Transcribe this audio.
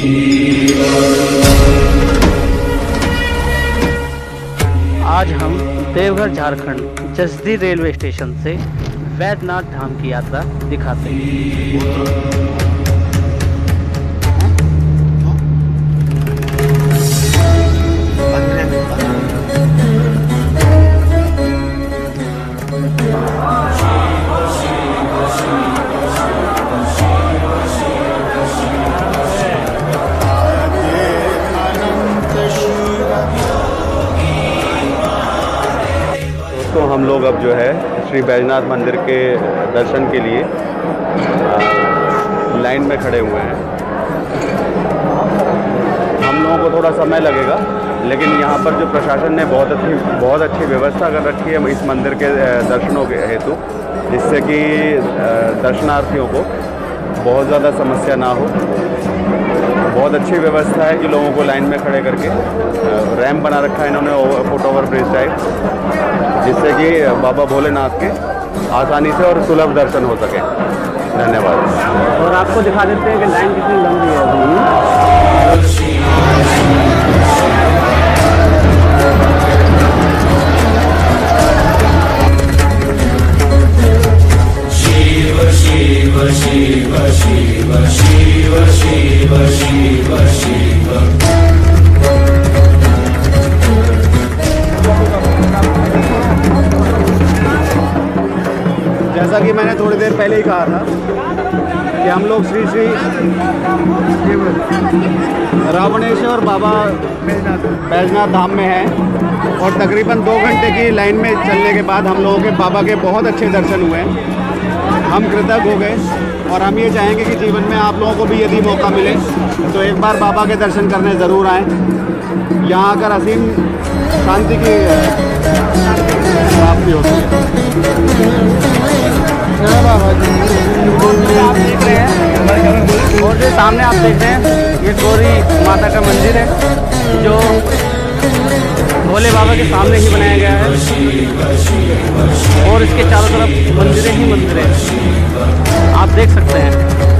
आज हम Deoghar Jharkhand Jasidih railway station से वैद्यनाथ धाम की यात्रा दिखाते हैं। तो हम लोग अब जो है श्री बैजनाथ मंदिर के दर्शन के लिए लाइन में खड़े हुए हैं। हम लोगों को थोड़ा समय लगेगा, लेकिन यहाँ पर जो प्रशासन ने बहुत अच्छी बहुत अच्छी व्यवस्था कर रखी है इस मंदिर के दर्शनों के हेतु, जिससे कि दर्शनार्थियों को बहुत ज़्यादा समस्या ना हो। बहुत अच्छी व्यवस्था है कि लोगों को लाइन में खड़े करके रैम बना रखा है इन्होंने फुट ओवर ब्रिज टाइप, जिससे कि बाबा भोलेनाथ के आसानी से और सुलभ दर्शन हो सके। धन्यवाद। और आपको दिखा देते हैं कि लाइन कितनी लंबी है जैसा कि मैंने थोड़ी देर पहले ही कहा था कि हम लोग श्री श्री रावणेश्वर बाबा बैजनाथ धाम में हैं और तकरीबन दो घंटे की लाइन में चलने के बाद हम लोगों के बाबा के बहुत अच्छे दर्शन हुए हम कृतज्ञ हो गए। और हम ये चाहेंगे कि जीवन में आप लोगों को भी यदि मौका मिले तो एक बार बाबा के दर्शन करने ज़रूर आएँ। यहाँ आकर असीम शांति की प्राप्ति होती है। आप देख रहे हैं और जो सामने आप देख रहे हैं, ये गौरी माता का मंदिर है, जो भोले बाबा के सामने ही बनाया गया है। और इसके चारों तरफ़ मंदिरें ही मंदिरें आप देख सकते हैं।